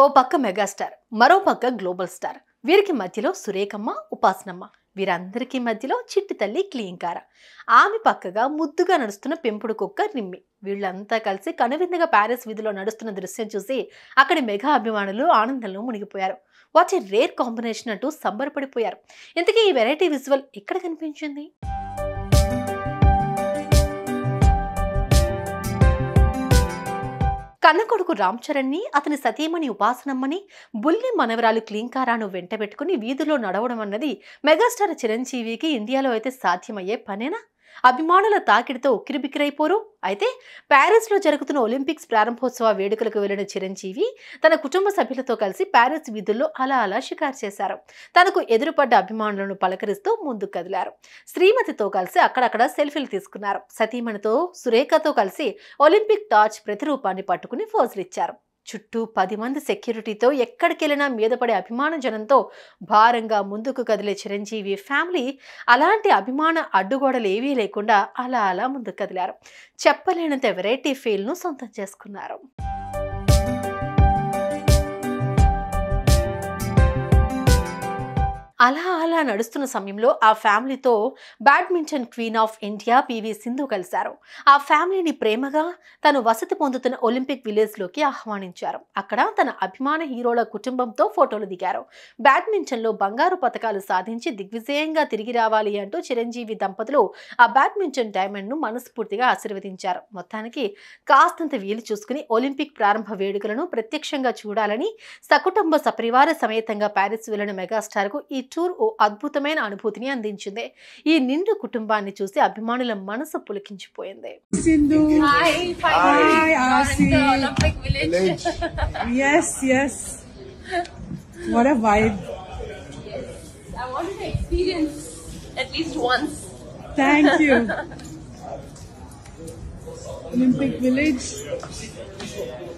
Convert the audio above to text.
ఓ పక్క మెగాస్టార్ మరో పక్క గ్లోబల్ స్టార్. వీరికి మధ్యలో సురేఖమ్మ ఉపాసనమ్మ. వీరందరికీ మధ్యలో చిట్టి తల్లి క్లీంకార. ఆమె పక్కగా ముద్దుగా నడుస్తున్న పెంపుడు కుక్క నిమ్మి వీళ్ళంతా కలిసి కనువిందుగా ప్యారిస్ వీధిలో నడుస్తున్న దృశ్యం చూసి అక్కడి మెగా అభిమానులు ఆనందంలో మునిగిపోయారు. వాట్ ఏ రేర్ కాంబినేషన్ అంటూ సంబరపడిపోయారు. ఇంతకీ ఈ వెరైటీ విజువల్ ఎక్కడ కనిపించింది? కన్నకొడుకు రామ్ చరణ్ని అతని సతీమణి ఉపాసనమ్మని బుల్లి మనవరాలు క్లీంకారాను వెంటబెట్టుకుని వీధిలో నడవడం అన్నది మెగాస్టార్ చిరంజీవికి ఇండియాలో అయితే సాధ్యమయ్యే పనేనా? అభిమానుల తాకిడితో ఉక్కిరిబిక్కిరైపోరు. అయితే ప్యారిస్లో జరుగుతున్న ఒలింపిక్స్ ప్రారంభోత్సవ వేడుకలకు వెళ్ళిన చిరంజీవి తన కుటుంబ సభ్యులతో కలిసి ప్యారిస్ వీధుల్లో అలా అలా షికారు చేశారు. తనకు ఎదురుపడ్డ అభిమానులను పలకరిస్తూ ముందుకు కదిలారు. శ్రీమతితో కలిసి అక్కడక్కడ సెల్ఫీలు తీసుకున్నారు. సతీమణితో సురేఖతో కలిసి ఒలింపిక్ టార్చ్ ప్రతిరూపాన్ని పట్టుకుని ఫోజులు ఇచ్చారు చుట్టూ పది మంది సెక్యూరిటీతో ఎక్కడికెళ్ళినా మీద పడే అభిమాన జనంతో భారంగా ముందుకు కదిలే చిరంజీవి ఫ్యామిలీ అలాంటి అభిమాన అడ్డుగోడలు ఏవీ లేకుండా అలా అలా ముందుకు కదిలారు. చెప్పలేనంత వెరైటీ ఫీల్ను సొంతం చేసుకున్నారు. అలా అలా నడుస్తున్న సమయంలో ఆ ఫ్యామిలీతో badminton queen of India PV Sindhu కలిశారు. ఆ ఫ్యామిలీని ప్రేమగా తను వసతి పొందుతున్న ఒలింపిక్ విలేజ్లోకి ఆహ్వానించారు. అక్కడ తన అభిమాన హీరోల కుటుంబంతో ఫోటోలు దిగారు. బ్యాడ్మింటన్లో బంగారు పథకాలు సాధించి దిగ్విజయంగా తిరిగి రావాలి అంటూ చిరంజీవి దంపతులు ఆ బ్యాడ్మింటన్ డైమండ్ను మనస్ఫూర్తిగా ఆశీర్వదించారు. మొత్తానికి కాస్తంత వీలు చూసుకుని ఒలింపిక్ ప్రారంభ వేడుకలను ప్రత్యక్షంగా చూడాలని సకుటుంబ సపరివార సమేతంగా ప్యారిస్ వెళ్ళిన మెగాస్టార్కు ఈ టూర్ ఓ అద్భుతమైన అనుభూతిని అందించింది. ఈ నిండు కుటుంబాన్ని చూసి అభిమానుల మనసు పులికించిపోయింది. Olympic Village.